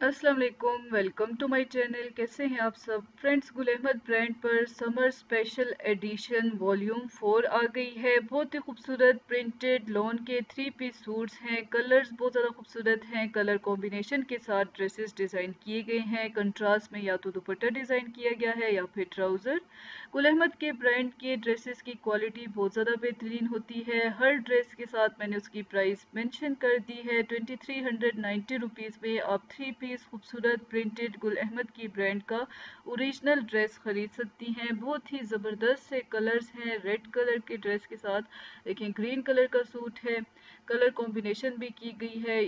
अस्सलाम वालेकुम welcome to my channel कैसे हैं आप सब? फ्रेंड्स गुल अहमद ब्रांड पर summer special edition volume four आ गई है। बहुत ही खूबसूरत प्रिंटेड लॉन के थ्री पीस सूट्स हैं। कलर्स बहुत ज़्यादा खूबसूरत हैं। कलर कॉम्बिनेशन के साथ ड्रेसेस डिज़ाइन किए गए हैं। कंट्रास्ट में या तो दुपट्टा डिज़ाइन किया गया है या फिर ट्राउज़र गुल अहमद के ब्रांड के ड्रेसेस की क्वालिटी बहुत ज़्यादा बेहतरीन होती है। हर ड्रेस के साथ मैंने उसकी प्राइस मैंशन कर दी है। ट्वेंटी थ्री में आप थ्री पीस खूबसूरत प्रिंटेड गुल अहमद की ब्रांड का ओरिजिनल ड्रेस खरीद सकती हैं। बहुत ही ज़बरदस्त से कलर्स हैं। रेड कलर के ड्रेस के साथ, देखें ग्रीन कलर का सूट है। कलर कॉम्बिनेशन भी की गई है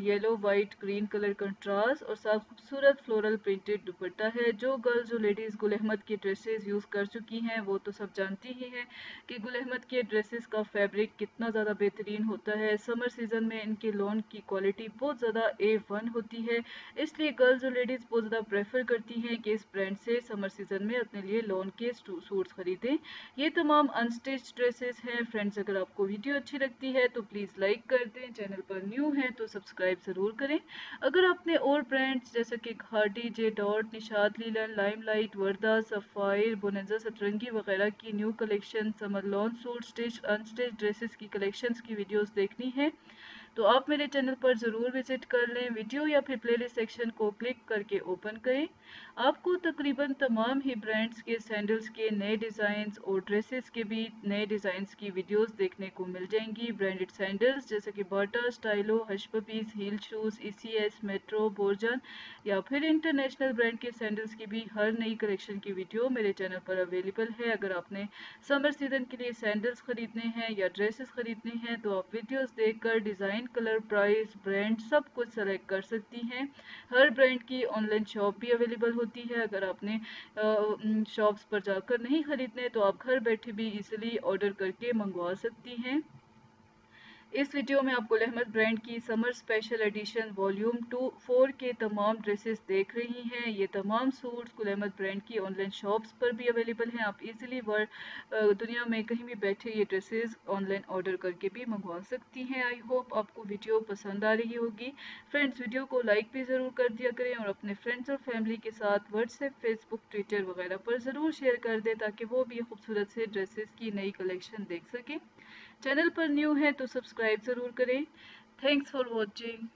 yellow white green colour contrast और साथ खूबसूरत फ्लोरल प्रिंटेड दुपट्टा है। जो गर्ल्स जो लेडीज़ गुल अहमद के ड्रेसेस यूज़ कर चुकी हैं, वो तो सब जानती ही हैं कि गुल अहमद के ड्रेसेस का फैब्रिक कितना ज़्यादा बेहतरीन होता है। समर सीज़न में इनके लॉन की क्वालिटी बहुत ज़्यादा ए वन होती है, इसलिए गर्ल्स और लेडीज़ बहुत ज़्यादा प्रेफर करती हैं कि इस ब्रांड से समर सीज़न में अपने लिए लॉन के सूट्स खरीदें। ये तमाम अनस्टिच ड्रेसेस हैं। फ्रेंड्स अगर आपको वीडियो अच्छी लगती है तो प्लीज़ लाइक कर दें चैनल पर न्यू है तो सब्सक्राइब ज़रूर करें। अगर आपने और ब्रांड्स जैसे कि Khaadi J dot Nishat linen Limelight Warda Sapphire Bonanza Satrangi वगैरह की new collection summer launch suit stitch unstitch dresses की कलेक्शंस की वीडियोस देखनी है तो आप मेरे चैनल पर ज़रूर विज़िट कर लें, वीडियो या फिर प्लेलिस्ट सेक्शन को क्लिक करके ओपन करें। आपको तकरीबन तमाम ही ब्रांड्स के सैंडल्स के नए डिज़ाइंस और ड्रेसेस के भी नए डिज़ाइंस की वीडियोस देखने को मिल जाएँगी। ब्रांडेड सैंडल्स जैसे कि Bata Stylo Hush Puppies heel shoes ECS Metro Borjan या फिर इंटरनेशनल ब्रांड के सैंडल्स की भी हर नई कलेक्शन की वीडियो मेरे चैनल पर अवेलेबल है। अगर आपने समर सीज़न के लिए सैंडल्स खरीदने हैं या ड्रेसेस खरीदने हैं तो आप वीडियोस देखकर design design, colour, price, brand सब कुछ सेलेक्ट कर सकती हैं। हर ब्रांड की ऑनलाइन शॉप भी अवेलेबल होती है। अगर आपने शॉप्स पर जाकर नहीं खरीदने तो आप घर बैठे भी इजीली ऑर्डर करके मंगवा सकती हैं। इस वीडियो में आप गुल अहमद ब्रांड की summer special edition volume two four के तमाम ड्रेसेस देख रही हैं। ये तमाम सूट्स गुल अहमद ब्रांड की ऑनलाइन शॉप्स पर भी अवेलेबल हैं। आप इजीली वर्ल्ड दुनिया में कहीं भी बैठे ये ड्रेसेस ऑनलाइन ऑर्डर करके भी मंगवा सकती हैं। आई होप आपको वीडियो पसंद आ रही होगी। फ्रेंड्स वीडियो को लाइक भी ज़रूर कर दिया करें और अपने फ्रेंड्स और फैमिली के साथ व्हाट्सएप फेसबुक ट्विटर वगैरह पर ज़रूर शेयर कर दें ताकि वो भी खूबसूरत से ड्रेसेस की नई कलेक्शन देख सकें। चैनल पर न्यू है तो सब्सक्राइब ज़रूर करें। Thanks for watching